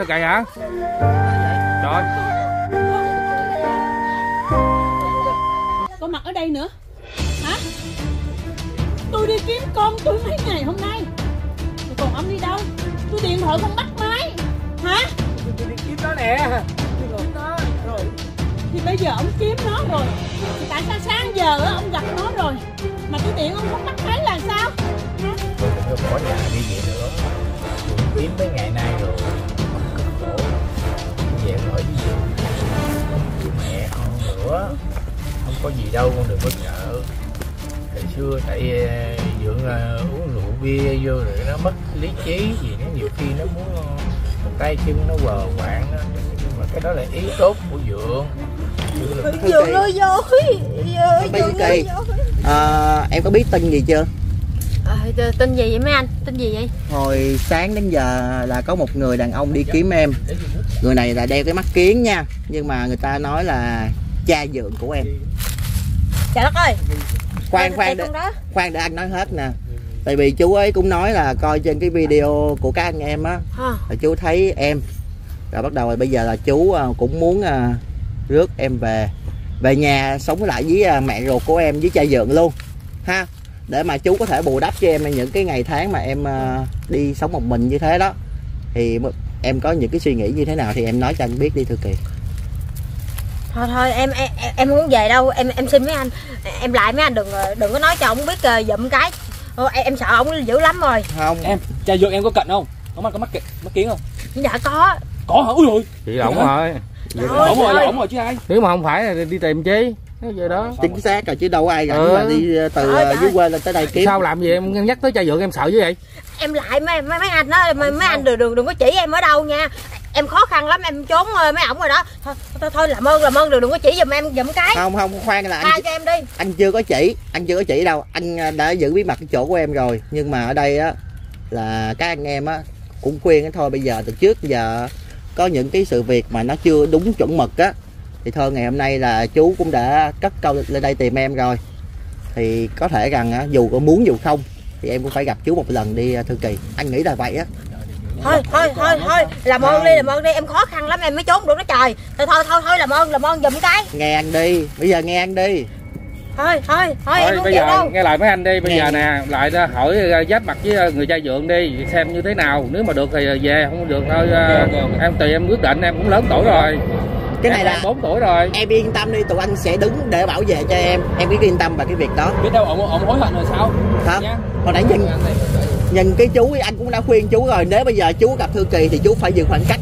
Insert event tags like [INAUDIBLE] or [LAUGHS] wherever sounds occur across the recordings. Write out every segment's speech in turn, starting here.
Thôi cày hả? Rồi. Có mặt ở đây nữa. Hả? Tôi đi kiếm con tôi mấy ngày hôm nay. Còn ông đi đâu? Tôi điện thoại không bắt máy. Hả? Tôi đi kiếm nó nè. Tôi kiếm nó. Rồi. Thì bây giờ ông kiếm nó rồi. Thì tại sao sáng giờ ông gặp nó rồi? Mà tôi điện ông không bắt máy là sao? Hả tôi đừng có bỏ nhà đi về nữa. Tôi kiếm mấy ngày nay rồi. không về ở với vợ với mẹ con nữa không có gì đâu con đừng có sợ. Hồi xưa tại ờ, dượng ờ, uống rượu bia vô rồi nó mất lý trí gì nó nhiều khi nó muốn ờ, một tay chân nó quờ quạng á. nhưng mà cái đó là ý tốt của dượng Dượng là Dượng ơi dối Bây kỳ à, em có biết tin gì chưa? À, Tin gì vậy mấy anh? Tin gì vậy? Hồi sáng đến giờ là có một người đàn ông đi kiếm em người này là đeo cái mắt kiến nha nhưng mà người ta nói là cha dượng của em. Trời đất ơi. Khoan khoan để, khoan để anh nói hết nè. Tại vì chú ấy cũng nói là coi trên cái video của các anh em á Hả? là chú thấy em. Rồi bắt đầu rồi bây giờ là chú à, cũng muốn à, rước em về. Về nhà sống lại với mẹ ruột của em với cha dượng luôn ha. Để mà chú có thể bù đắp cho em những cái ngày tháng mà em đi sống một mình như thế đó. Thì em có những cái suy nghĩ như thế nào thì em nói cho anh biết đi thư kỳ Thôi thôi em em em không về đâu Em em xin mấy anh Em lại mấy anh đừng đừng có nói cho ông biết uh, dụm cái Ờ, em, em sợ ông dữ lắm rồi không Em, cha dượng em có cận không? Có mắt có mắt ki- mắt kiến không? Dạ có Có hả? Ui rồi. Chị ổng rồi Ổng rồi ổng rồi chứ ai. Nếu mà không phải là đi tìm chi vậy đó chính xác rồi chứ đâu có ai rảnh Ừ. mà đi à, từ ơi. dưới quê lên tới đây kiếm Sao làm gì em nhắc tới cha dượng em sợ chứ vậy Em lại mấy mấy, mấy anh đó mấy, mấy anh đừng, đừng đừng có chỉ em ở đâu nha. Em khó khăn lắm em trốn ờ, mấy ổng rồi đó. Thôi thôi, thôi làm ơn làm ơn đừng, đừng có chỉ giùm em giùm cái. Không không khoan là anh cho em đi. Anh chưa có chỉ anh chưa có chỉ đâu. Anh à, đã giữ bí mật cái chỗ của em rồi. Nhưng mà ở đây á là các anh em á cũng khuyên cái thôi bây giờ từ trước giờ có những cái sự việc mà nó chưa đúng chuẩn mực á thì thôi ngày hôm nay là chú cũng đã cất câu lên đây tìm em rồi. Thì có thể rằng á, dù có muốn dù không thì em cũng phải gặp chú một lần đi à, thư kỳ. Anh nghĩ là vậy á. Thôi thôi thôi thôi. Làm ơn đi làm ơn đi. Em khó khăn lắm em mới trốn được đó trời. Thôi thôi thôi thôi làm ơn làm ơn giùm cái. Nghe anh đi. Bây giờ nghe anh đi. Thôi thôi thôi em Thôi không bây giờ đâu. nghe lại mấy anh đi, bây Nghe. giờ nè, lại ra hỏi ờ, giáp mặt với ờ, người cha dượng đi. Xem như thế nào, nếu mà được thì về, không được thôi em tùy em quyết định, em cũng lớn tuổi rồi. Cái này Em là 4 tuổi rồi. em yên tâm đi tụi anh sẽ đứng để bảo vệ cho em. Em cứ yên tâm về cái việc đó. Biết đâu ông ông hối hận rồi sao? hả? Nha. hồi nãy nhìn nhìn cái chú anh cũng đã khuyên chú rồi. Nếu bây giờ chú gặp thư kỳ thì chú phải giữ khoảng cách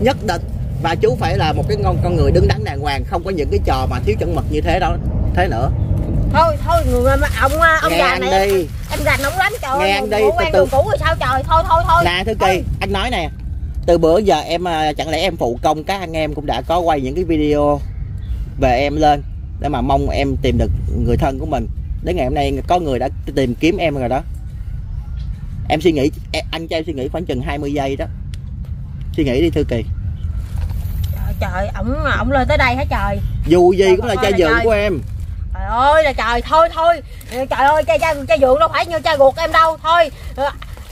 nhất định. Và chú phải là một cái ngon con người đứng đắn đàng hoàng không có những cái trò mà thiếu chuẩn mực như thế đó thế nữa. Thôi thôi người mà ông ông nghe già anh này đi. em gành ông lắm trời Nghe ơi anh đi, từ từ. cũ rồi sao trời? Thôi thôi thôi. Nè thư kỳ anh nói nè từ bữa giờ em à, chẳng lẽ em phụ công các anh em cũng đã có quay những cái video về em lên để mà mong em tìm được người thân của mình. Đến ngày hôm nay có người đã tìm kiếm em rồi đó. Em suy nghĩ em- anh cho em suy nghĩ khoảng chừng 20 giây đó. Suy nghĩ đi thư kỳ. Trời trời ổng ổng lên tới đây hả trời? Dù gì Trời cũng là cha trời. của em. Trời ơi là trời. Thôi thôi. Trời ơi cha cha cha dượng đâu phải như cha ruột em đâu. Thôi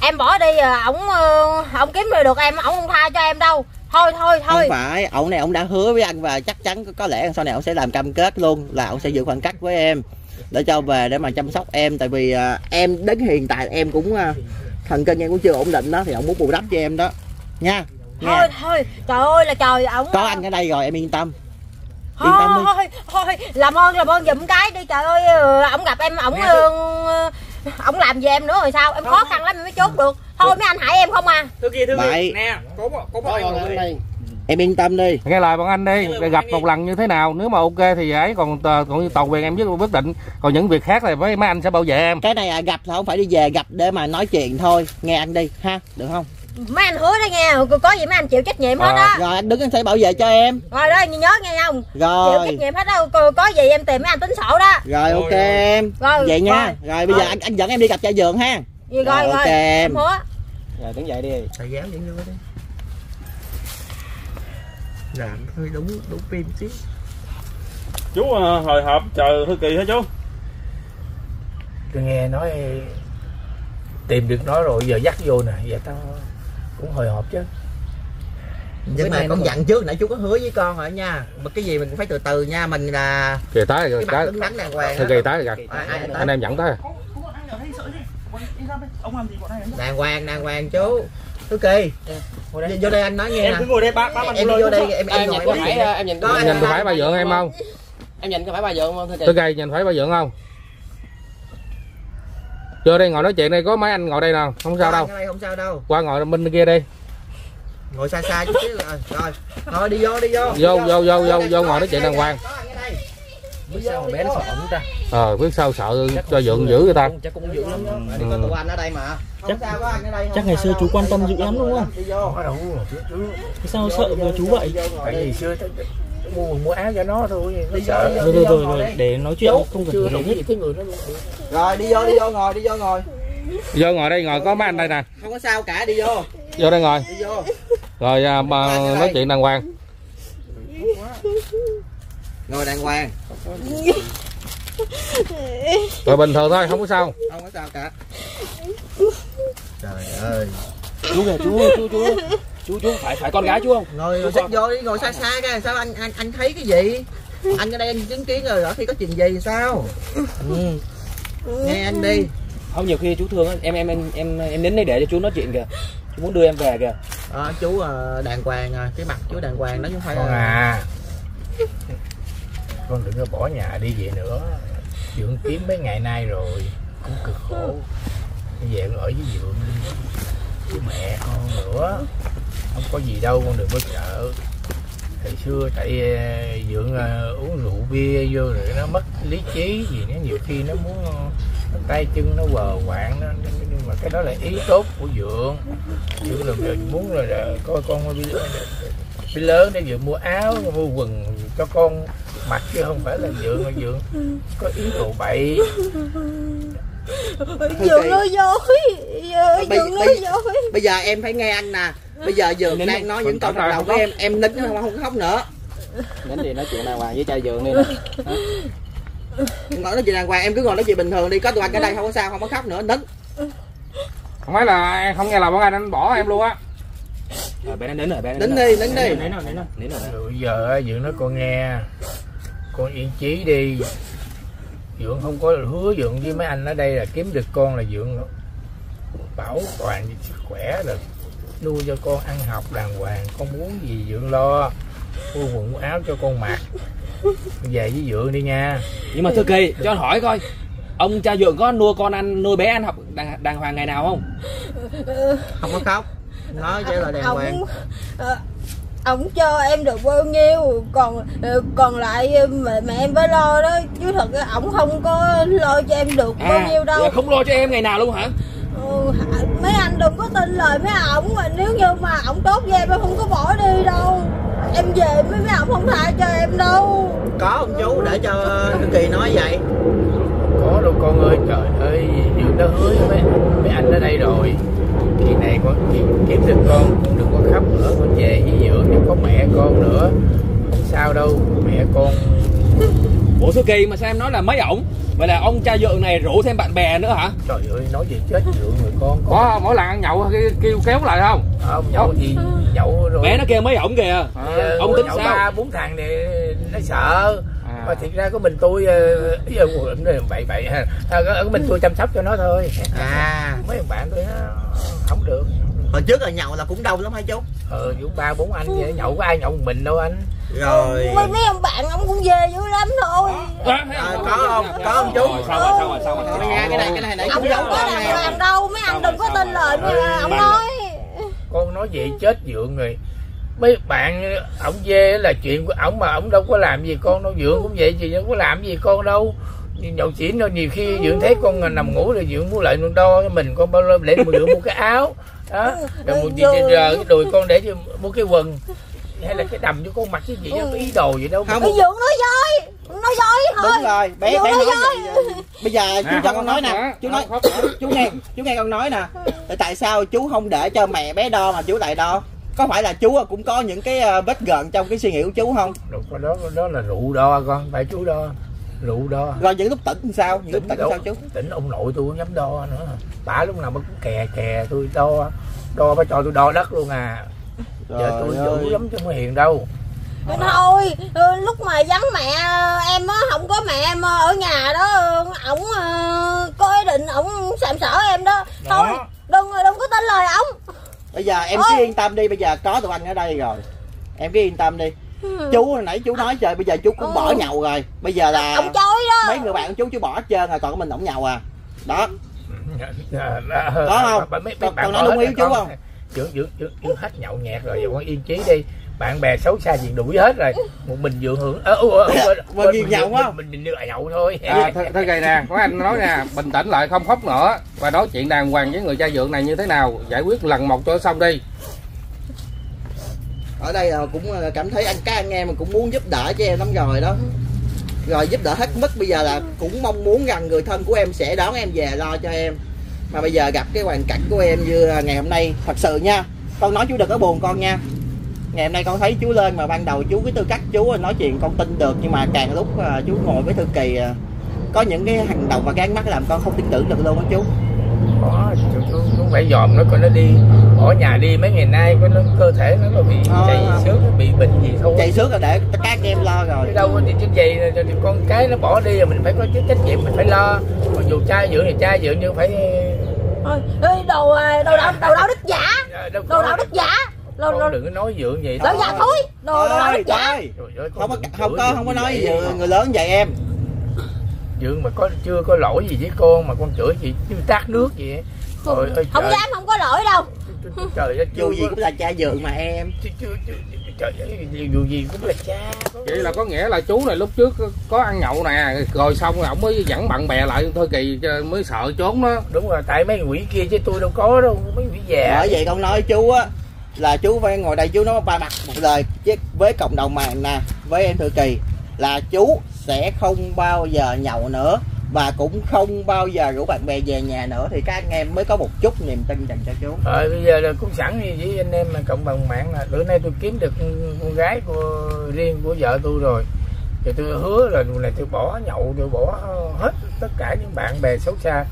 em bỏ đi ờ, ổng ờ, ổng kiếm được em ổng không tha cho em đâu. Thôi thôi thôi. không phải ổng này ổng đã hứa với anh và chắc chắn có- lẽ sau này ổng sẽ làm cam kết luôn là ổng sẽ giữ khoảng cách với em để cho về để mà chăm sóc em. Tại vì à, em đến hiện tại em cũng à, thần kinh em cũng chưa ổn định đó thì ổng muốn bù đắp cho em đó. Nha thôi nghe. Thôi trời ơi là trời ổng có anh ở đây rồi em yên tâm. Thôi yên tâm đi. thôi thôi làm ơn làm ơn giùm cái đi trời ơi ờ, ổng gặp em ổng ờ, ổng làm gì em nữa rồi sao? Em khó khăn lắm em mới trốn được. Thôi mấy anh hại em không à. Thư kia thư Bậy. kia nè có có có bao người em yên tâm đi. Nghe lời bọn anh đi để gặp một lần như thế nào. Nếu mà ok thì ấy còn tờ- còn toàn quyền em biết quyết định. Còn những việc khác thì với mấy anh sẽ bảo vệ em. Cái này à, gặp là không phải đi về gặp để mà nói chuyện thôi. Nghe anh đi ha được không mấy anh hứa đó nghe có gì mấy anh chịu trách nhiệm hết Ờ. á rồi anh đứng anh sẽ bảo vệ cho em. Rồi đó nhớ nghe không? Chịu rồi. trách nhiệm hết đâu có, có gì em tìm mấy anh tính sổ đó. Rồi ok em. Rồi vậy nha. rồi, rồi bây giờ Rồi. anh anh dẫn em đi gặp cha dượng ha. Rồi, rồi, Rồi, rồi, ok em. hứa. Rồi đứng dậy đi. Thầy giáo dẫn vô đi. Làm hơi đúng đúng phim chứ Chú ờ, hồi hộp chờ thư kỳ hả chú? tôi nghe nói tìm được nó rồi giờ dắt vô nè giờ tao cũng hồi hộp chứ. Nhưng mà con dặn trước nãy chú có hứa với con rồi nha. Mà cái gì mình cũng phải từ từ nha mình là kề tới rồi cái mặt cái đứng đắn đàng hoàng thôi đó. kề tới rồi ai- anh em dẫn tới đàng hoàng đàng hoàng chú. Thứ kỳ. Vô vô đây anh nói nghe em nè. cứ ngồi đây bác bác em, vô đây em em em nhìn có em phải em nhìn Có nhìn phải bà dượng em không? Em nhìn có phải bà dượng không tôi gầy nhìn phải bà dượng không vô đây ngồi nói chuyện đây có mấy anh ngồi đây nào? Không sao đâu. này không sao đâu. Qua ngồi bên kia đi. Ngồi xa xa chút xíu. Rồi rồi. Rồi đi vô đi vô. Vô vô vô vô vô ngồi nói chuyện đàng hoàng. đây. biết sao mà bé nó sợ ta. Ờ biết sao sợ cho dượng giữ người ta. chắc cũng dữ lắm. Đi có tụi anh ở đây mà. Không Chắc- sao có anh ở đây chắc ngày xưa chú quan tâm dữ lắm đúng không? đi vô. Có đâu Thế sao sợ với chú vậy? tại vì xưa mua mua áo cho nó thôi nó Đi vô, sợ đi vô. Rồi rồi rồi, để nói chuyện Chú, không cần nói hết. cái người đó luôn rồi đi vô đi vô ngồi đi vô ngồi. Vô ngồi đây ngồi có mấy anh đây nè. Không có sao cả đi vô. Vô đây ngồi. Đi vô. Rồi à, mà nói chuyện đàng hoàng. Ngồi đàng hoàng. Rồi bình thường thôi không có sao. Không có sao cả. Trời ơi. Chú kìa chú chú chú chú chú phải phải con gái chú không? Ngồi ngồi xích vô đi ngồi xa xa cái sao anh anh anh thấy cái gì? Anh ở đây anh chứng kiến rồi ở khi có chuyện gì sao? Ừ. nghe anh đi. Không nhiều khi chú thương em em em em em đến đây để cho chú nói chuyện kìa. Chú muốn đưa em về kìa. Ờ, chú ờ, đàng hoàng à cái mặt chú đàng hoàng đó chứ không phải con à. Con đừng có bỏ nhà đi về nữa. Dượng kiếm mấy ngày nay rồi cũng cực khổ. Về con ở với dượng đi với mẹ con nữa không có gì đâu con đừng có sợ. Thời xưa tại ờ, dượng ờ, uống rượu bia vô rồi nó mất lý trí gì nó nhiều khi nó muốn ờ, nó tay chân nó quờ quạng nó nhưng mà cái đó là ý tốt của dượng dượng là muốn là, là coi con đi đi lớn để vừa mua áo mua quần cho con mặc chứ không phải là dượng là dượng có ý đồ bậy. Dượng nói dối Dượng nói dối bây giờ em phải nghe anh nè bây giờ dường Nín đi. đang nói những câu không của khóc. em em nín không không khóc nữa. Đến thì nói chuyện đàng hoàng với cha dượng đi. Nè [LAUGHS] ngồi nói chuyện đàng hoàng em cứ ngồi nói chuyện bình thường đi. Có tụi anh ở đây không có sao không có khóc nữa. Nín. Không phải là em không nghe lời bọn anh anh bỏ em luôn á. Rồi bé nó đến rồi bé nó nín đi nín đi. Đấy nào. đến rồi rồi bây giờ á, dượng nói con nghe. Con yên chí đi. Dượng không có hứa dượng với mấy anh ở đây là kiếm được con là dượng bảo toàn sức khỏe rồi nuôi cho con ăn học đàng hoàng con muốn gì dượng lo. Mua quần áo cho con mặc. Về với dượng đi nha. Nhưng mà thưa kỳ cho anh hỏi coi ông cha dượng có nuôi con ăn nuôi bé ăn học đàng, đàng hoàng ngày nào không? Không có khóc. Nói chỉ là đàng hoàng. Ông ờ, Ông cho em được bao nhiêu Còn ờ, còn lại ờ, mẹ, mẹ em phải lo đó. Chứ thật ổng không có lo cho em được bao nhiêu đâu. vậy không lo cho em ngày nào luôn hả? Ừ, Đừng có tin lời mấy ổng mà Nếu như mà ổng tốt với em em không có bỏ đi đâu. Em về mấy mấy ổng không tha cho em đâu. Có ông chú để cho Kỳ nói vậy. Có đâu con ơi trời ơi dượng đã hứa với mấy, mấy anh ở đây rồi. Kỳ này con kiếm, kiếm được con cũng đừng có khóc nữa con về với dượng để có mẹ con nữa. Sao đâu mẹ con ủa thưa kỳ mà sao em nói là mấy ổng? Vậy là ông cha dượng này rủ thêm bạn bè nữa hả? Trời ơi nói gì chết dượng rồi con con. Có mỗi lần ăn nhậu kêu- kéo lại không? Không nhậu gì nhậu rồi. Bé nó kêu mấy ổng kìa. Giờ ông tính sao? ba bốn thằng này nó sợ. À. mà thiệt ra có mình tôi ờ, ý là cũng bậy bậy ha. À, có, mình tôi chăm sóc cho nó thôi. À. Mấy thằng bạn tôi nó không được. Hồi trước là nhậu là cũng đông lắm hả chú? Ờ vụ ba bốn anh vậy nhậu có ai nhậu một mình đâu anh rồi. Mấy mấy ông bạn ổng cũng về dữ lắm thôi. À, có không có không chú. Rồi, sao rồi sao rồi sao rồi cái này cái này nãy giấu không có con hoàng đâu Mấy anh đừng có tin lời bạn- nói. Con nói vậy chết dượng rồi. Mấy bạn ổng về là chuyện của ổng mà ổng đâu có làm gì con đâu. Dượng cũng vậy gì đâu có làm gì con đâu. Nhậu xỉn đâu nhiều khi dượng thấy con nằm ngủ rồi dượng muốn lại luôn đo cho mình. Con bao lâu để dượng mua cái áo đó. Rồi một gì giờ cái đùi con để cho mua cái quần hay là cái đầm cho con mặc cái gì đó có ý đồ gì đâu Không. Cái Dượng nói dối Nói dối thôi. đúng rồi bé Dượng bé nói dối. vậy bây giờ chú Nè, cho con nói nè chú nói chú nghe chú nghe con nói nè. Tại- tại sao chú không để cho mẹ bé đo mà chú lại đo? Có phải là chú cũng có những cái ờ, vết gợn trong cái suy nghĩ của chú không? Đó đó là rượu đo con phải chú đo rượu đo. Rồi những lúc tỉnh sao? Những lúc tỉnh sao chú? Tỉnh ông nội tôi không dám đo nữa. Bà lúc nào bà cũng kè kè tôi đo đo bà cho tôi đo đất luôn à giờ tôi Trời dữ lắm chứ không hiền đâu. Thôi ừ, lúc mà vắng mẹ em á không có mẹ em ở nhà đó ổng ờ, có ý định ổng sàm sỡ em đó. Thôi Đó. đừng đừng có tin lời ổng. Bây giờ em Ôi. cứ yên tâm đi bây giờ có tụi anh ở đây rồi. Em cứ yên tâm đi. Chú hồi nãy chú nói trời bây giờ chú cũng Ừ. bỏ nhậu rồi. Bây giờ là ổng chối đó. mấy người bạn của chú chú bỏ hết trơn rồi còn có mình ổng nhậu à. Đó. [LAUGHS] Có không? Con- con nói đúng ý chú không? Dưỡng dưỡng dưỡng dưỡng hết nhậu nhẹt rồi. Giờ con yên chí đi. Bạn bè xấu xa gì đuổi hết rồi. Một mình dựa hưởng ơ ơ, ơ, ghiền mình- nhậu mình- quá. mình mình nhậu thôi. À, th thôi gầy nè có anh nói nè bình tĩnh lại không khóc nữa. Và nói chuyện đàng hoàng với người cha dượng này như thế nào giải quyết lần một cho xong đi. Ở đây là cũng ờ, cảm thấy anh các anh em cũng muốn giúp đỡ cho em lắm rồi đó. Rồi giúp đỡ hết mức bây giờ là cũng mong muốn rằng người thân của em sẽ đón em về lo cho em mà bây giờ gặp cái hoàn cảnh của em như ngày hôm nay thật sự nha con nói chú đừng có buồn con nha. Ngày hôm nay con thấy chú lên mà ban đầu chú với tư cách chú nói chuyện con tin được nhưng mà càng lúc ờ, chú ngồi với thư kỳ ờ, có những cái hành động và cái ánh mắt làm con không tin tưởng được luôn á chú. Có chú, chú, chú phải dòm nó coi nó đi bỏ nhà đi mấy ngày nay có nó cơ thể nó có bị Ờ. chạy xước nó bị bệnh gì thôi. Chạy xuống là để các anh em lo rồi. Chứ đâu giày này, rồi thì con cái nó bỏ đi rồi mình phải có cái trách nhiệm mình phải lo. Còn dù trai dưỡng thì trai dưỡng nhưng phải thôi ê, đồ à, đồ đạo đồ đạo đức giả. À, đâu đồ đạo đức giả. Đồ đồ đừng có nói dưỡng vậy. Đồ giả thối đồ đồ đạo đức giả. không có không có không có nói người lớn vậy em. Dưỡng mà có chưa có lỗi gì với con mà con chửi chị như tát nước vậy. Trời ơi không dám không có lỗi đâu. Trời ơi dù gì chưa cũng là cha dượng mà em. Chưa chưa chưa- trời ơi dù gì cũng là cha vậy là có nghĩa là chú này lúc trước có ăn nhậu nè rồi xong rồi ổng mới dẫn bạn bè lại thôi kỳ cho- mới sợ trốn đó. Đúng rồi tại mấy quỷ kia chứ tôi đâu có đâu mấy quỷ già. Bởi vậy con nói chú á là chú phải ngồi đây chú nói ba mặt một lời chứ với cộng đồng mạng nè với em thư kỳ là chú sẽ không bao giờ nhậu nữa và cũng không bao giờ rủ bạn bè về nhà nữa thì các anh em mới có một chút niềm tin dành cho chú. Rồi bây giờ là cũng sẵn như với anh em mà cộng đồng mạng là bữa nay tôi kiếm được con gái của riêng của vợ tôi rồi. Thì tôi hứa là lần này tôi bỏ nhậu tôi bỏ hết tất cả những bạn bè xấu xa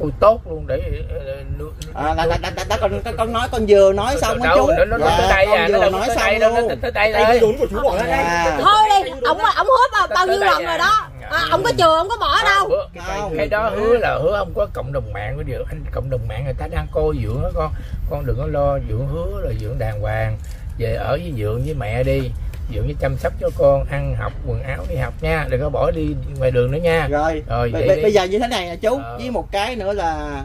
tôi tốt luôn để ờ, nuôi- à, đã, đã, đã, đã, đã, con, con, nói con vừa nói xong Đâu, chú. nó nó nó Dạ, tới đây à nó nói tới xong luôn nó tới đây thôi. của chú bỏ ra đây. Dạ. thôi đi ông ông hứa bao, bao nhiêu lần rồi đó à, ông có chừa ông có bỏ đâu. cái, cái đó hứa là hứa không có cộng đồng mạng của điều anh cộng đồng mạng người ta đang coi dưỡng đó con con đừng có lo. Dưỡng hứa là dưỡng đàng hoàng về ở với dưỡng với mẹ đi. Dưỡng với chăm sóc cho con ăn học quần áo đi học nha. Đừng có bỏ đi ngoài đường nữa nha. Rồi rồi Bây- vậy bây, giờ như thế này nè chú. Ờ. với một cái nữa là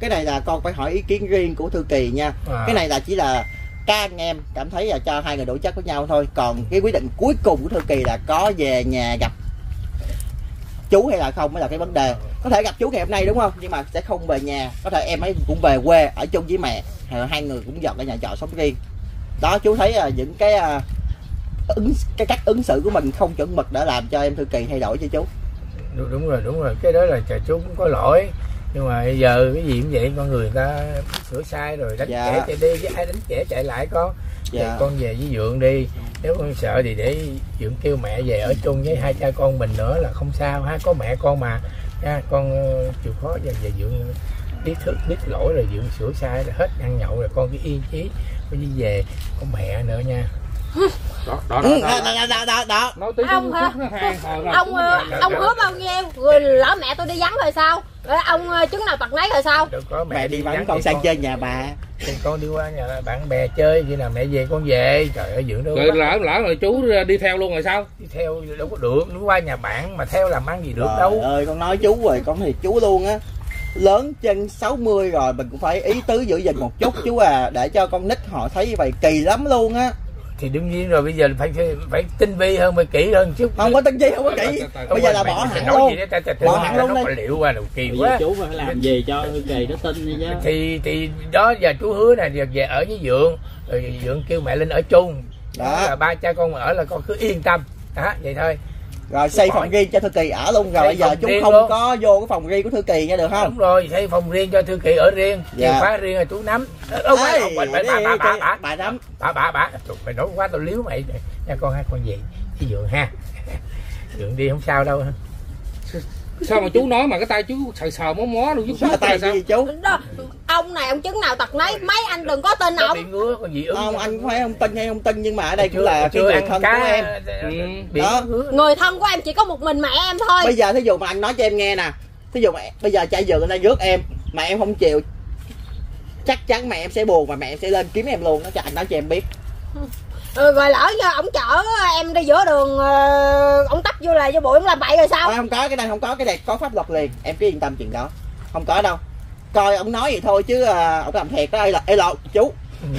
cái này là con phải hỏi ý kiến riêng của thư kỳ nha. À. cái này là chỉ là các anh em cảm thấy là cho hai người đổi chất với nhau thôi. Còn cái quyết định cuối cùng của thư kỳ là có về nhà gặp chú hay là không mới là cái vấn đề. Có thể gặp chú ngày hôm nay đúng không? Nhưng mà sẽ không về nhà. Có thể em ấy cũng về quê ở chung với mẹ. Hai người cũng dọn ở nhà trọ sống riêng. Đó chú thấy là những cái à, ứng cái cách ứng xử của mình không chuẩn mực đã làm cho em thư kỳ thay đổi cho chú? Đúng, đúng rồi đúng rồi. Cái đó là trời chú cũng có lỗi. Nhưng mà bây giờ cái gì cũng vậy con người ta sửa sai rồi đánh Dạ. trẻ chạy đi chứ ai đánh trẻ chạy lại con thì Dạ. con về với dượng đi. Nếu con sợ thì để dượng kêu mẹ về ở chung với hai cha con mình nữa là không sao ha. Có mẹ con mà. Nha con ờ, chịu khó về về dượng biết thức biết lỗi rồi dượng sửa sai rồi hết ăn nhậu rồi con cứ yên chí con đi về. Có mẹ nữa nha. Đó đó, ừ, đó, đó, đó. đó, đó, đó, đó. nói tí Ông hả? là ông ờ, là- ông hứa bao nhiêu? Rồi lỡ mẹ tôi đi vắng rồi sao? Rồi ông ờ, chứng nào tật nấy rồi sao? Mẹ, mẹ đi vắng con thì sang chơi nhà bà thì con đi qua nhà bạn bè chơi khi nào mẹ về con về. Trời ơi dưỡng đâu rồi lỡ lỡ rồi chú đi theo luôn rồi sao? Đi theo đâu có được nó qua nhà bạn mà theo làm ăn gì được Trời đâu. ơi con nói chú rồi con thì chú luôn á. Lớn chân 60 rồi mình cũng phải ý tứ giữ gìn một chút chú à để cho con nít họ thấy như vậy kỳ lắm luôn á thì đương nhiên rồi bây giờ phải phải, phải tinh vi hơn phải kỹ hơn chứ không có tin chi không có kỹ. bây giờ là bỏ hẳn luôn. Bỏ hẳn luôn nó đi. liệu qua đầu kỳ quá. chú phải làm gì cho kỳ nó tin đi chứ? Thì thì đó giờ chú hứa giờ về ở với dượng. Rồi dượng kêu mẹ lên ở chung. Đó. đó là ba cha con mà ở là con cứ yên tâm. Đó vậy thôi rồi xây phòng riêng cho thư kỳ ở luôn rồi. Bây giờ phòng chú riêng không luôn. có vô cái phòng riêng của thư kỳ nha được không? Đúng rồi xây phòng riêng cho thư kỳ ở riêng. Dạ. chìa khóa riêng là chú nắm. Đâu phải không bà bà bà bà bà. Bà nắm. Bà bà bà. Mày nói quá tao liếu mày. Nha con hai con gì? Với dượng ha. [LAUGHS] Dượng đi không sao đâu sao mà chú nói mà cái tay chú sờ sờ mó mó luôn chú sao tay sao? Gì chú đó ông này ông chứng nào tật nấy mấy anh đừng có tin ông không anh không phải không tin hay không tin nhưng mà ở đây cũng Chưa- là cái người ăn thân của em. Ừ. bị Đó. ngứa. Người thân của em chỉ có một mình mẹ em thôi. Bây giờ thí dụ mà anh nói cho em nghe nè. Thí dụ mà bây giờ trai dược đang rước em mà em không chịu chắc chắn mẹ em sẽ buồn và mẹ em sẽ lên kiếm em luôn đó cho anh nói cho em biết ừ, rồi lỡ như ổng chở em đi giữa đường ờ, ổng tấp vô là vô bụi ổng làm bậy rồi sao? Không có cái này không có cái này có pháp luật liền. Em cứ yên tâm chuyện đó. Không có đâu. Coi ông nói vậy thôi chứ à, ông làm thiệt đó. Ê là ê lộ chú. [LAUGHS]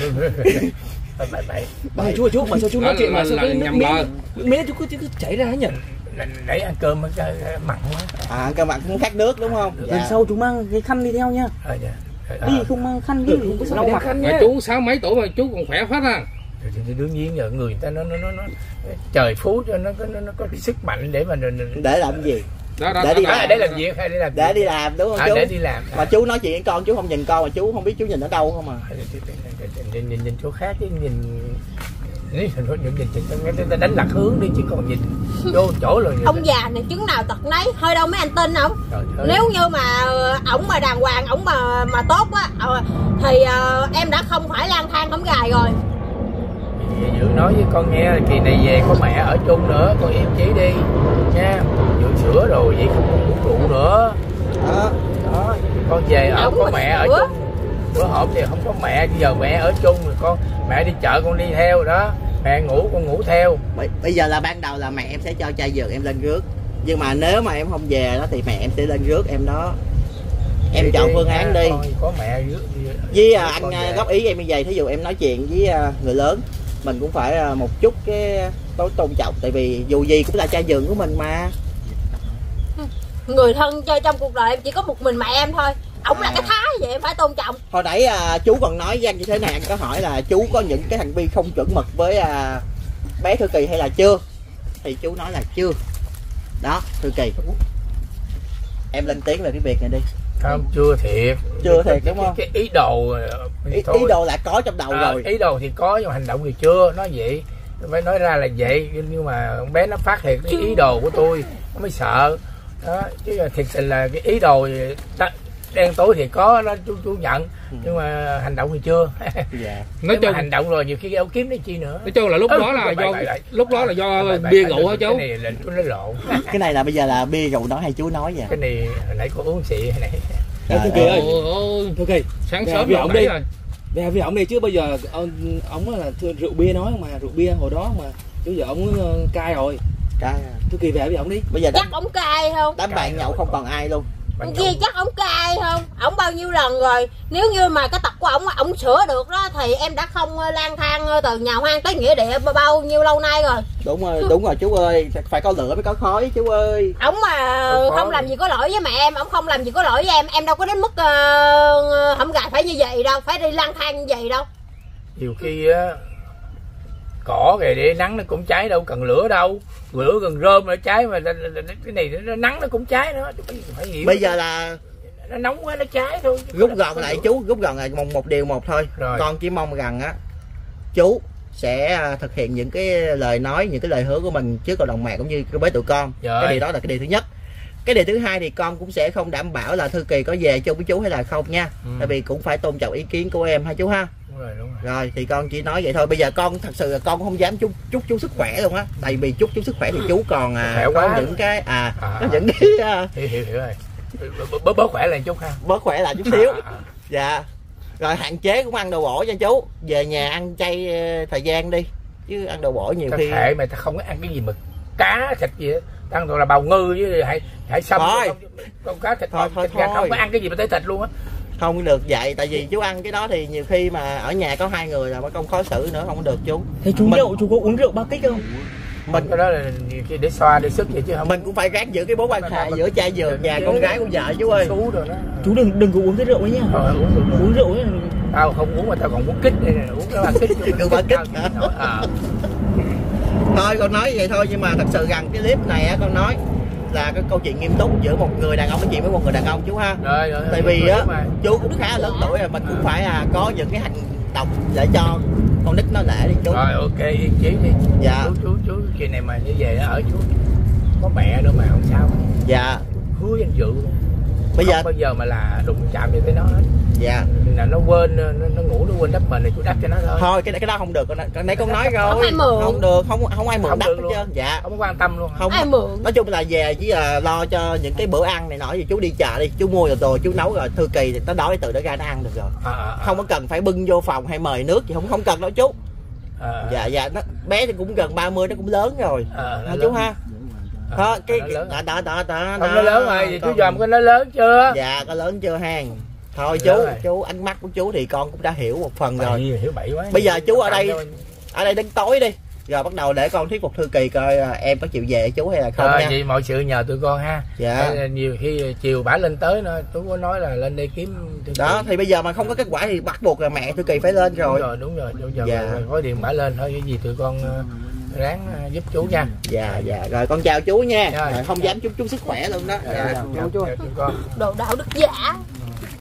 Bậy, bậy, bậy. Mà chú chú mà sao chú nói chuyện mà sao cái nước nhầm miếng miếng chú cứ, cứ chảy ra nhỉ? Nãy ăn cơm mặn quá. À cơ mặt cũng khát nước đúng không? Lần dạ. sau chú mang cái khăn đi theo nha. Ờ, dạ. Ờ, đi ờ. không mang khăn đi không có sao nhá chú sáu mấy tuổi mà chú còn khỏe phát à đương nhiên là người ta nó nó nó, nó trời phú cho nó có nó, nó có cái sức mạnh để mà để làm gì? Đó đó Để đó, đi đó. à, để làm việc hay để làm để gì? đi làm đúng không à, chú? để đi làm. Mà chú nói chuyện với con chú không nhìn con mà chú không biết chú nhìn ở đâu không à? À, nhìn, nhìn, nhìn chỗ khác chứ nhìn nếu nhìn, nhìn, đánh lạc hướng đi chứ còn nhìn vô chỗ rồi ông già này chứng nào tật nấy hơi đâu mấy anh tin không? Nếu như mà ổng mà đàng hoàng ổng mà mà tốt á ờ, thì ờ, em đã không phải lang thang hổng gài rồi Dự nói với con nghe kỳ này về có mẹ ở chung nữa con im chỉ đi. Nha Dự sửa rồi vậy không có uống rượu nữa. Đó. Đó con về ở có mẹ ở chung. Bữa hổm thì không có mẹ bây giờ mẹ ở chung rồi con mẹ đi chợ con đi theo đó. Mẹ ngủ con ngủ theo. Bây, bây giờ là ban đầu là mẹ em sẽ cho chai dược em lên rước. Nhưng mà nếu mà em không về đó thì mẹ em sẽ lên rước em đó. Em Đi chọn đi, phương án đi. con có mẹ rước với à, anh à, góp ý em như vậy thí dụ em nói chuyện với à, người lớn mình cũng phải à, một chút cái tối tôn trọng tại vì dù gì cũng là cha dượng của mình mà. Người thân chơi trong cuộc đời em chỉ có một mình mẹ em thôi. Ổng là cái thái vậy em phải tôn trọng. Hồi nãy à, chú còn nói với anh như thế này anh có hỏi là chú có những cái hành vi không chuẩn mực với à, bé thư kỳ hay là chưa? Thì chú nói là chưa. Đó thư kỳ. Em lên tiếng về cái việc này đi không chưa thiệt. Chưa thiệt, đúng không? cái, cái ý đồ ờ, ý, thôi. ý đồ là có trong đầu Ờ, rồi. ý đồ thì có nhưng mà hành động thì chưa. Nói vậy phải nói ra là vậy. Nhưng mà con bé nó phát hiện cái ý đồ của tôi nó mới sợ. Đó chứ thiệt sự là cái ý đồ đen tối thì có đó chú chú nhận nhưng mà hành động thì chưa. Dạ. [LAUGHS] Nói chung hành động rồi nhiều khi ấu kiếm đấy chi nữa. Nói chung là lúc Ừ, đó là do lúc đó là do bia rượu hả cái chú này là chú nói lộn cái này là bây giờ là bia rượu nói hay chú nói vậy? Cái này hồi nãy có uống xị hồi nãy Thư Kỳ ơi. ơi. ôi Thư Kỳ sáng sớm là ổng đi. rồi. Về vì ổng này chứ bây giờ ông ổng là thưa rượu bia nói mà rượu bia hồi đó mà chứ giờ ổng ờ, cai rồi. Cái- Thư Kỳ về với ổng đi. Bây giờ chắc ổng cay không? đám bạn nhậu không còn ai luôn Nhậu. kia chắc ổng cay không? Ổng bao nhiêu lần rồi? Nếu như mà cái tật của ổng ổng sửa được đó thì em đã không ờ, lang thang ờ, từ nhà hoang tới nghĩa địa bao- bao nhiêu lâu nay rồi? Đúng rồi đúng rồi chú ơi. Phải có lửa mới có khói chú ơi. Ổng mà Không không làm gì có lỗi với mẹ em ổng không làm gì có lỗi với em em đâu có đến mức uh, hổng gài phải như vậy đâu phải đi lang thang như vậy đâu. Nhiều khi á cỏ kìa để nắng nó cũng cháy đâu cần lửa đâu. Lửa gần rơm nó cháy mà cái này nó nắng nó cũng cháy nữa phải hiểu. Bây giờ là nó nóng quá nó cháy thôi. rút gọn lại chú rút gọn lại một, một điều một thôi. Rồi. con chỉ mong rằng á chú sẽ à, thực hiện những cái lời nói những cái lời hứa của mình trước cộng đồng mạng cũng như với tụi con. Rồi. cái điều đó là cái điều thứ nhất. Cái điều thứ hai thì con cũng sẽ không đảm bảo là thư kỳ có về chung với chú hay là không nha. Ừ. tại vì cũng phải tôn trọng ý kiến của em ha chú ha đúng rồi đúng rồi. Rồi thì con chỉ nói vậy thôi. Bây giờ con thật sự là con không dám chúc chúc chú sức khỏe luôn á. Tại vì chúc chú sức khỏe thì chú còn à, có quá. những cái à, À. có những cái à, hiểu hiểu hiểu rồi. Bớt- bớt khỏe lại chút ha. Bớt khỏe lại chút xíu. À, à, à. dạ. Rồi hạn chế cũng ăn đồ bổ nha chú. Về nhà ăn chay ờ, thời gian đi. Chứ ăn đồ bổ nhiều có khi thể mà ta không có ăn cái gì mà cá thịt gì á. Ta ăn toàn là bào ngư với hải hải sâm. Con cá thịt Thôi, thôi, thịt gà thôi. không có ăn cái gì mà tới thịt luôn á không được vậy tại vì chú ăn cái đó thì nhiều khi mà ở nhà có hai người là mất công khó xử nữa không được chú. Thế chú Mình- rượu chú có uống rượu ba kích không? Mình cái đó là nhiều khi để xoa để sức vậy chứ không mình cũng phải gác giữ cái mối quan hệ giữa cha dượng và con gái của vợ chú ơi. Xú rồi đó. Chú đừng đừng có uống cái rượu ấy nhá Ờ, uống uống rượu ấy tao không uống mà tao còn uống kích đây nè uống cái ba kích [LAUGHS] Cứ ba kích à, thôi con nói vậy thôi nhưng mà thật sự rằng cái clip này á con nói là cái câu chuyện nghiêm túc giữa một người đàn ông nói chuyện với một người đàn ông chú ha? Rồi, rồi, tại vì á chú cũng khá là lớn tuổi rồi mình cũng phải à, có những cái hành động để cho con nít nó lệ đi chú. Rồi ok yên chí đi. Dạ. chú chú chú kỳ này mà như vậy ở chú có mẹ nữa mà không sao. Dạ. Hứa danh dự bây giờ bao giờ mà là đụng chạm gì tới nó hết. Dạ. Là nó quên nó, nó ngủ nó quên đắp mình thì chú đắp cho nó thôi. Thôi cái cái đó không được. Con con nãy con nói rồi. Không ai mượn. không được không không ai mượn Không được hết luôn. trơn. Dạ. Không có quan tâm luôn không. Ai mượn? Nói chung là về chỉ là lo cho những cái bữa ăn này nọ. Gì chú đi chợ đi chú mua rồi rồi chú nấu rồi thư kỳ thì nó đói từ đó ra nó ăn được rồi. À, à, à, không có cần phải bưng vô phòng hay mời nước gì không không cần đâu chú. À, à, dạ dạ. Nó bé thì cũng gần 30 nó cũng lớn rồi. À, nó chú lớn. ha đó cái nó lớn. đó đó đó đó nó lớn rồi thì chú dòm coi nó lớn chưa? Dạ có lớn chưa hang thôi chú rồi. chú ánh mắt của chú thì con cũng đã hiểu một phần rồi. hiểu bậy quá. Bây giờ chú ở đây- ở đây đến tối đi. Rồi bắt đầu để con thuyết phục thư kỳ coi à, em có chịu về chú hay là không Thôi, nha. vậy mọi sự nhờ tụi con ha. Dạ. Để nhiều khi chiều bả lên tới nó chú có nói là lên đây kiếm thư đó thì bây giờ mà không có kết quả thì bắt buộc là mẹ thư kỳ phải lên đúng rồi. rồi đúng rồi đúng rồi Dạ. rồi có điện bả lên thôi cái gì tụi con ờ, ráng ờ, giúp chú nha. Dạ dạ. Rồi con chào chú nha. Rồi. Rồi, không dám chúc chú sức khỏe luôn đó. Dạ, dạ. chào, chào tụi con. Đồ đạo đức giả